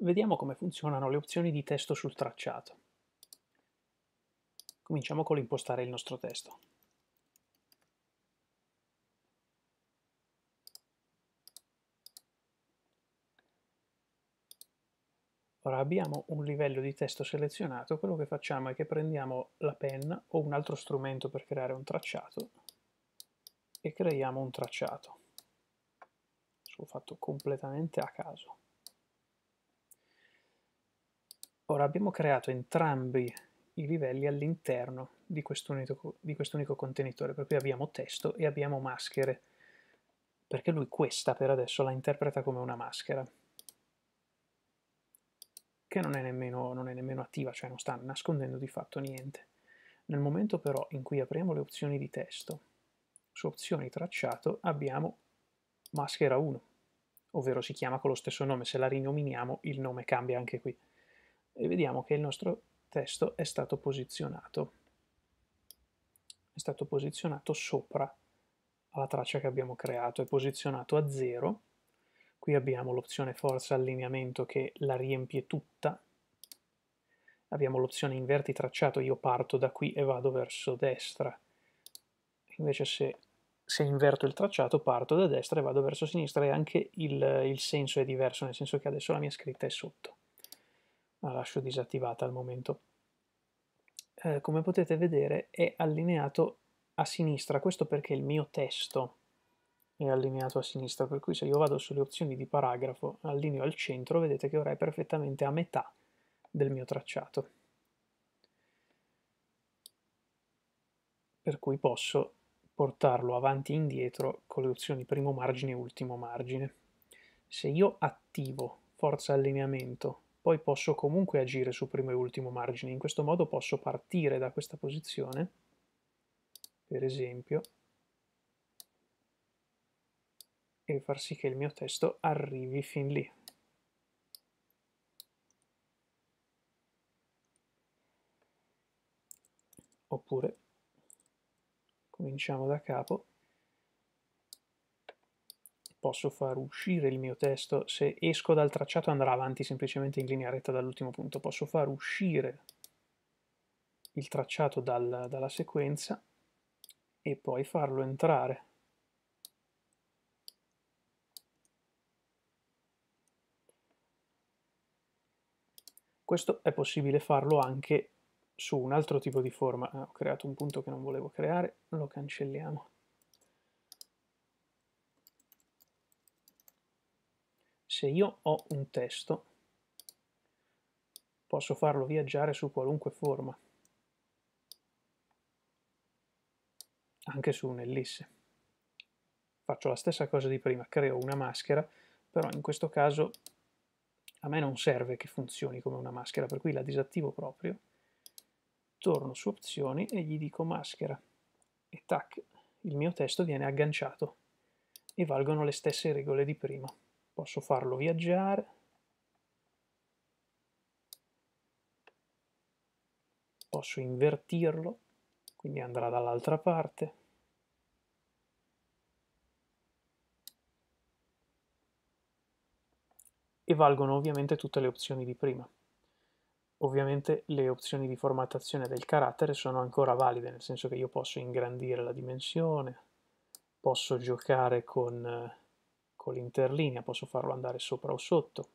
Vediamo come funzionano le opzioni di testo sul tracciato. Cominciamo con l'impostare il nostro testo. Ora abbiamo un livello di testo selezionato, quello che facciamo è che prendiamo la penna o un altro strumento per creare un tracciato e creiamo un tracciato. L'ho fatto completamente a caso. Ora abbiamo creato entrambi i livelli all'interno di quest'unico, quest'unico contenitore, per cui abbiamo testo e abbiamo maschere, perché lui questa per adesso la interpreta come una maschera, che non è nemmeno, non è nemmeno attiva, cioè non sta nascondendo di fatto niente. Nel momento però in cui apriamo le opzioni di testo, su opzioni tracciato abbiamo maschera 1, ovvero si chiama con lo stesso nome, se la rinominiamo il nome cambia anche qui e vediamo che il nostro testo è stato posizionato. È stato posizionato sopra alla traccia che abbiamo creato, è posizionato a 0 qui abbiamo l'opzione forza allineamento che la riempie tutta. Abbiamo l'opzione inverti tracciato, io parto da qui e vado verso destra. Invece se, se, inverto il tracciato parto da destra e vado verso sinistra e anche il, il senso è diverso, nel senso che adesso la mia scritta è sotto la lascio disattivata al momento. Eh, come potete vedere è allineato a sinistra, questo perché il mio testo è allineato a sinistra, per cui se io vado sulle opzioni di paragrafo, allineo al centro, vedete che ora è perfettamente a metà del mio tracciato. Per cui posso portarlo avanti e indietro con le opzioni primo margine e ultimo margine. Se io attivo forza allineamento poi posso comunque agire su primo e ultimo margine. In questo modo posso partire da questa posizione, per esempio, e far sì che il mio testo arrivi fin lì. Oppure cominciamo da capo posso far uscire il mio testo, se esco dal tracciato andrà avanti semplicemente in linea retta dall'ultimo punto, posso far uscire il tracciato dal, dalla sequenza e poi farlo entrare. Questo è possibile farlo anche su un altro tipo di forma. Ah, ho creato un punto che non volevo creare, lo cancelliamo. Se io ho un testo posso farlo viaggiare su qualunque forma, anche su un'ellisse. Faccio la stessa cosa di prima, creo una maschera, però in questo caso a me non serve che funzioni come una maschera, per cui la disattivo proprio, torno su opzioni e gli dico maschera. E tac, il mio testo viene agganciato e valgono le stesse regole di prima posso farlo viaggiare? Posso invertirlo quindi andrà dall'altra parte. E valgono ovviamente tutte le opzioni di prima. Ovviamente le opzioni di formattazione del carattere sono ancora valide nel senso che io posso ingrandire la dimensione posso giocare con con l'interlinea, posso farlo andare sopra o sotto.